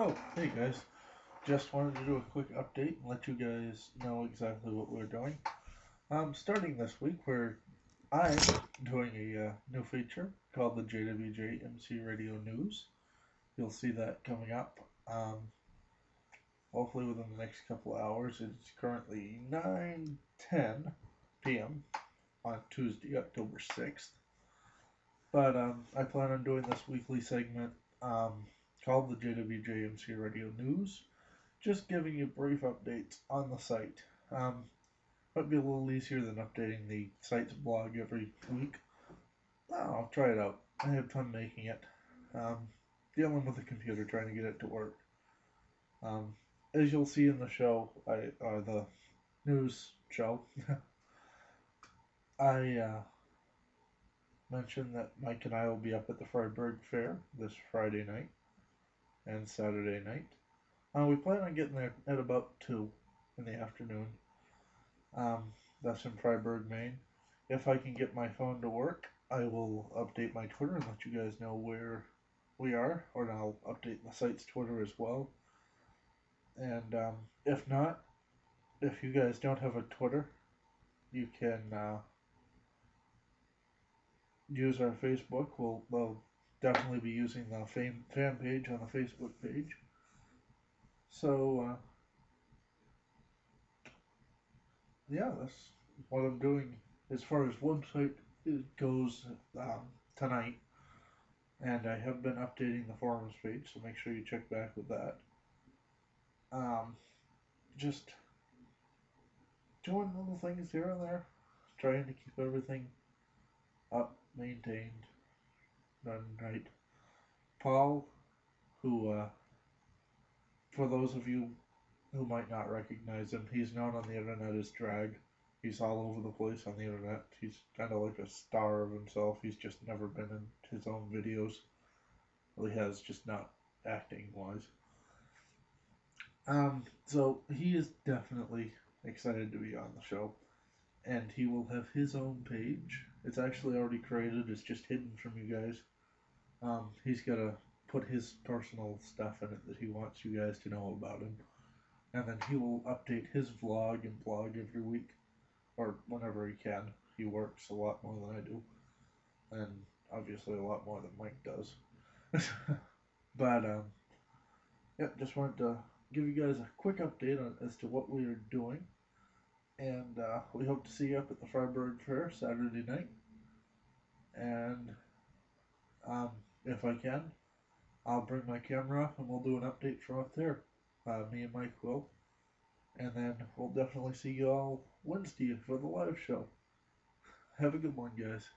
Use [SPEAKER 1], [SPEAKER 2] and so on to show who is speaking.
[SPEAKER 1] Oh, hey guys. Just wanted to do a quick update and let you guys know exactly what we're doing. Um, starting this week, we're I'm doing a uh, new feature called the JWJ MC Radio News. You'll see that coming up. Um, hopefully within the next couple hours. It's currently 9:10 p.m. on Tuesday, October 6th. But um, I plan on doing this weekly segment um, called the JWJMC Radio News, just giving you brief updates on the site. Um, might be a little easier than updating the site's blog every week. I'll try it out. I have fun making it. Um, dealing with the computer, trying to get it to work. Um, as you'll see in the show, I uh, the news show, I uh, mentioned that Mike and I will be up at the Fryeburg Fair this Friday night and Saturday night. Uh, we plan on getting there at about two in the afternoon. Um, that's in Fryeburg, Maine. If I can get my phone to work, I will update my Twitter and let you guys know where we are, or I'll update the site's Twitter as well. And um, if not, if you guys don't have a Twitter, you can uh, use our Facebook. We'll, we'll definitely be using the fan, fan page on the Facebook page. So, uh, yeah, that's what I'm doing as far as website goes um, tonight. And I have been updating the forums page, so make sure you check back with that. Um, just doing little things here and there, trying to keep everything up, maintained, done right. Paul, who, uh, for those of you who might not recognize him, he's known on the internet as Drag. He's all over the place on the internet. He's kind of like a star of himself. He's just never been in his own videos. Well, he has, just not acting wise. Um, so he is definitely excited to be on the show, and he will have his own page. It's actually already created. It's just hidden from you guys. Um, he's gonna put his personal stuff in it that he wants you guys to know about him, and then he will update his vlog and blog every week, or whenever he can. He works a lot more than I do, and obviously a lot more than Mike does. but um, yeah, just wanted to give you guys a quick update on as to what we are doing. And uh, we hope to see you up at the Fryeburg Fair Saturday night. And um, if I can, I'll bring my camera and we'll do an update from up there. Uh, me and Mike will. And then we'll definitely see you all Wednesday for the live show. Have a good one, guys.